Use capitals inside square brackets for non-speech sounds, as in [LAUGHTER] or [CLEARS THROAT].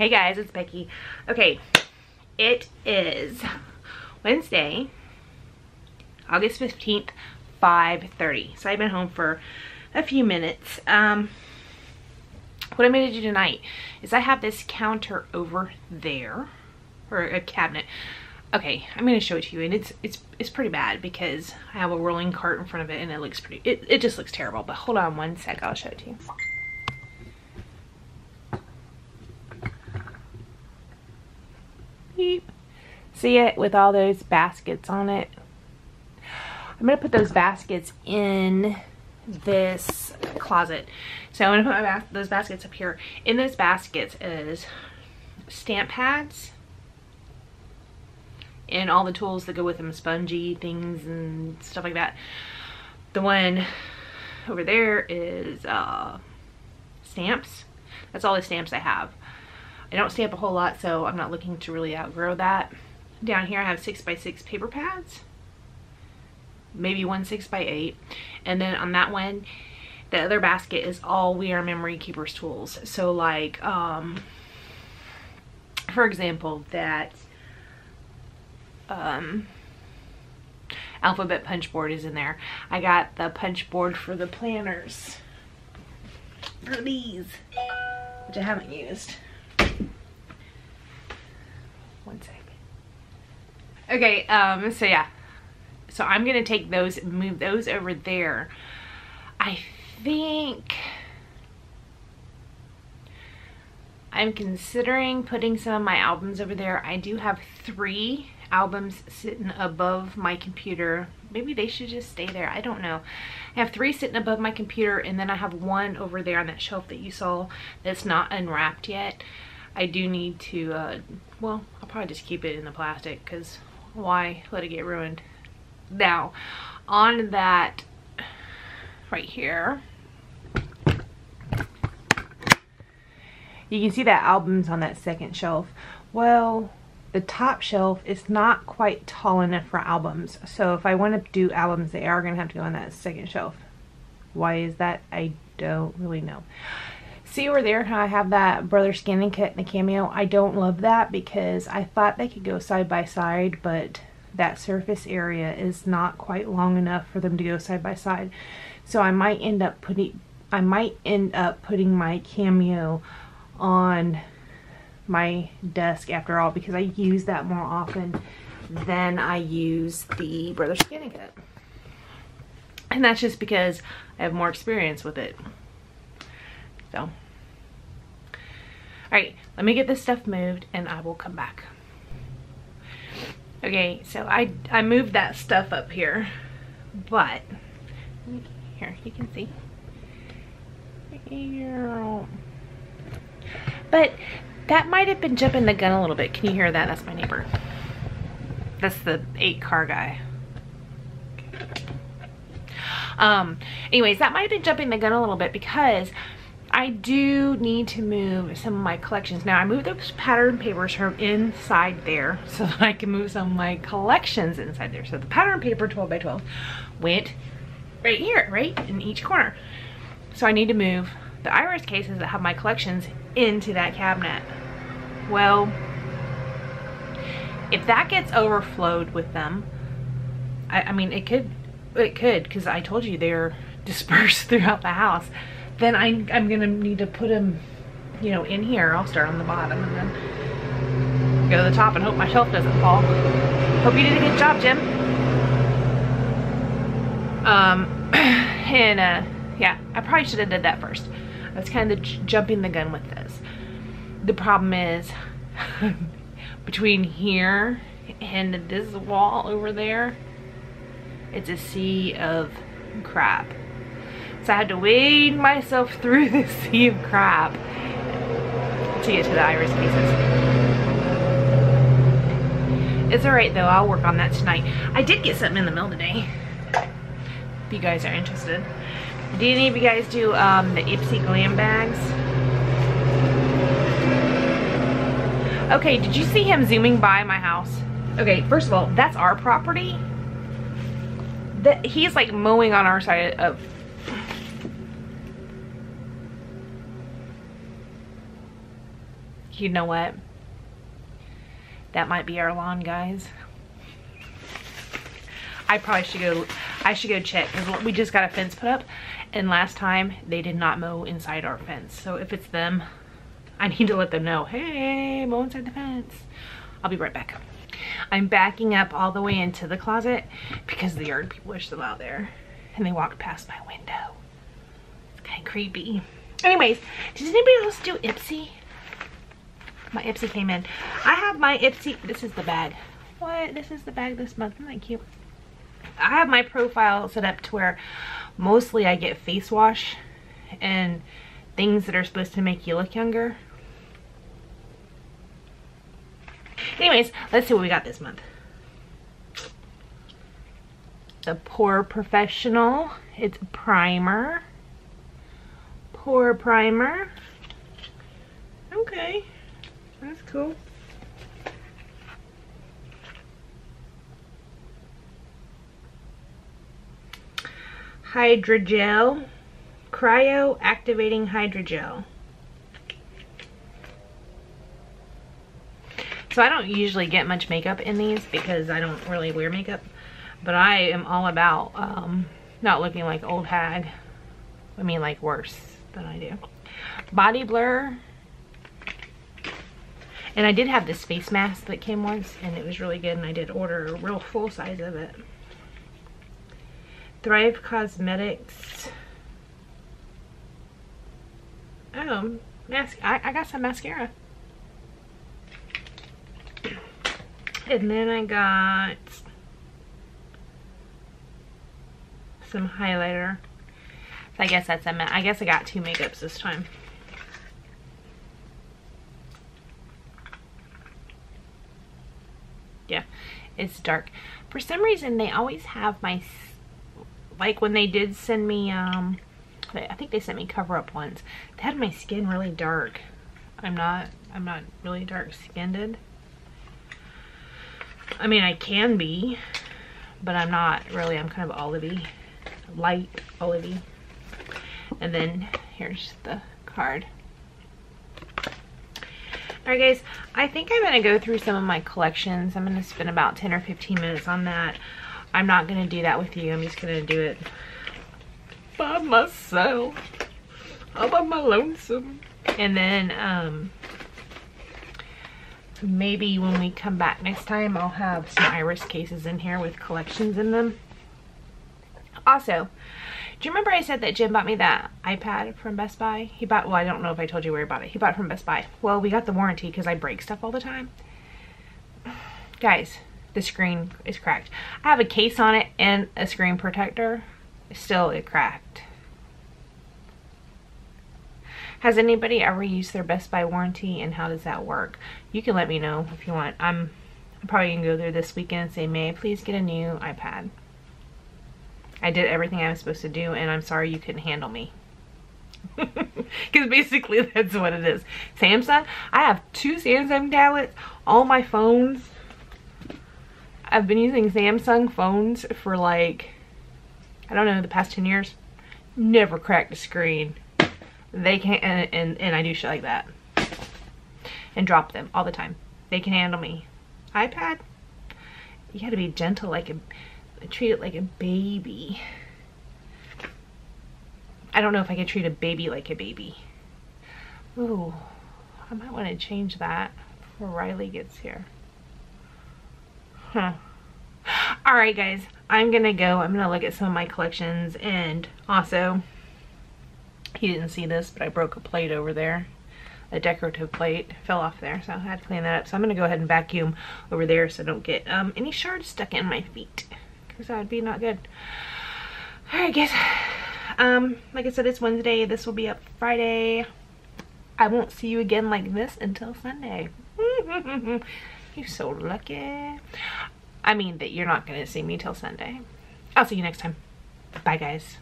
Hey guys, it's Becky. Okay, it is Wednesday, August 15th, 5.30. So I've been home for a few minutes. Um, what I'm gonna do tonight is I have this counter over there, or a cabinet. Okay, I'm gonna show it to you and it's it's it's pretty bad because I have a rolling cart in front of it and it looks pretty, it, it just looks terrible. But hold on one sec, I'll show it to you. See it with all those baskets on it? I'm going to put those baskets in this closet. So I'm going to put bas those baskets up here. In those baskets is stamp pads and all the tools that go with them, spongy things and stuff like that. The one over there is uh, stamps. That's all the stamps I have. I don't stamp a whole lot, so I'm not looking to really outgrow that. Down here I have 6x6 paper pads. Maybe one 6x8. And then on that one, the other basket is all We Are Memory Keepers tools. So like, um, for example, that um, alphabet punch board is in there. I got the punch board for the planners. For these, which I haven't used. One sec. Okay, um, so yeah. So I'm gonna take those, move those over there. I think I'm considering putting some of my albums over there. I do have three albums sitting above my computer. Maybe they should just stay there. I don't know. I have three sitting above my computer and then I have one over there on that shelf that you saw that's not unwrapped yet. I do need to, uh, well, I'll probably just keep it in the plastic because why let it get ruined? Now, on that right here, you can see that album's on that second shelf. Well, the top shelf is not quite tall enough for albums. So if I want to do albums, they are going to have to go on that second shelf. Why is that? I don't really know. See over there how I have that Brother ScanNCut and the Cameo? I don't love that because I thought they could go side by side, but that surface area is not quite long enough for them to go side by side. So I might end up putting I might end up putting my Cameo on my desk after all because I use that more often than I use the Brother ScanNCut. And that's just because I have more experience with it. So, alright, let me get this stuff moved and I will come back. Okay, so I, I moved that stuff up here, but, here, you can see. But that might have been jumping the gun a little bit. Can you hear that? That's my neighbor. That's the eight car guy. Um, anyways, that might have been jumping the gun a little bit because I do need to move some of my collections. Now I moved those pattern papers from inside there [LAUGHS] so that I can move some of my collections inside there. So the pattern paper 12 by 12 went right here, right in each corner. So I need to move the iris cases that have my collections into that cabinet. Well, if that gets overflowed with them, I, I mean, it could, it could, because I told you they're [LAUGHS] dispersed throughout the house. Then I, I'm gonna need to put them, you know, in here. I'll start on the bottom and then go to the top and hope my shelf doesn't fall. Hope you did a good job, Jim. Um, [CLEARS THROAT] and uh, yeah, I probably should have did that first. That's kind of jumping the gun with this. The problem is [LAUGHS] between here and this wall over there, it's a sea of crap. So I had to wade myself through [LAUGHS] this sea of crap to get to the iris pieces. It's alright though, I'll work on that tonight. I did get something in the mail today. If you guys are interested. Do any of you guys do um, the Ipsy Glam bags? Okay, did you see him zooming by my house? Okay, first of all, that's our property. That he's like mowing on our side of You know what? That might be our lawn, guys. I probably should go, I should go check because we just got a fence put up and last time they did not mow inside our fence. So if it's them, I need to let them know, hey, mow inside the fence. I'll be right back. I'm backing up all the way into the closet because the yard people are still out there and they walked past my window. It's kind of creepy. Anyways, does anybody else do Ipsy? My Ipsy came in. I have my Ipsy, this is the bag. What? This is the bag this month. Isn't that cute? I have my profile set up to where mostly I get face wash and things that are supposed to make you look younger. Anyways, let's see what we got this month. The POREfessional. It's a primer. Pore primer. Okay. That's cool. Hydrogel. Cryo Activating Hydrogel. So I don't usually get much makeup in these because I don't really wear makeup. But I am all about um, not looking like old hag. I mean like worse than I do. Body Blur. And I did have this face mask that came once and it was really good and I did order a real full size of it. Thrive Causemetics. Oh, mask I, I got some mascara. And then I got some highlighter. So I guess that's a I guess I got two makeups this time. Yeah, it's dark. For some reason, they always have my, like when they did send me, um, I think they sent me cover up ones. They had my skin really dark. I'm not, I'm not really dark skinned. I mean, I can be, but I'm not really. I'm kind of olivey, light olivey. And then here's the card. Alright guys, I think I'm going to go through some of my collections. I'm going to spend about 10 or 15 minutes on that. I'm not going to do that with you. I'm just going to do it by myself. All by my lonesome. And then, um, maybe when we come back next time, I'll have some iris cases in here with collections in them. Also, do you remember I said that Jim bought me that iPad from Best Buy? He bought, well, I don't know if I told you where he bought it. He bought it from Best Buy. Well, we got the warranty because I break stuff all the time. [SIGHS] Guys, the screen is cracked. I have a case on it and a screen protector. Still, it cracked. Has anybody ever used their Best Buy warranty and how does that work? You can let me know if you want. I'm, I'm probably going to go there this weekend and say, may I please get a new iPad? I did everything I was supposed to do and I'm sorry you couldn't handle me. [LAUGHS] Because basically [LAUGHS] that's what it is. Samsung, I have two Samsung tablets, all my phones. I've been using Samsung phones for like, I don't know, the past 10 years. Never cracked a screen they can and, and, and I do shit like that and drop them all the time they can handle me iPad you gotta be gentle like a treat it like a baby I don't know if I could treat a baby like a baby Ooh, I might want to change that before Riley gets here huh all right guys I'm gonna go I'm gonna look at some of my collections and also he didn't see this, but I broke a plate over there. A decorative plate fell off there, so I had to clean that up. So I'm going to go ahead and vacuum over there so I don't get um, any shards stuck in my feet. Because that would be not good. Alright guys, um, like I said, it's Wednesday. This will be up Friday. I won't see you again like this until Sunday. [LAUGHS] you're so lucky. I mean that you're not going to see me till Sunday. I'll see you next time. Bye guys.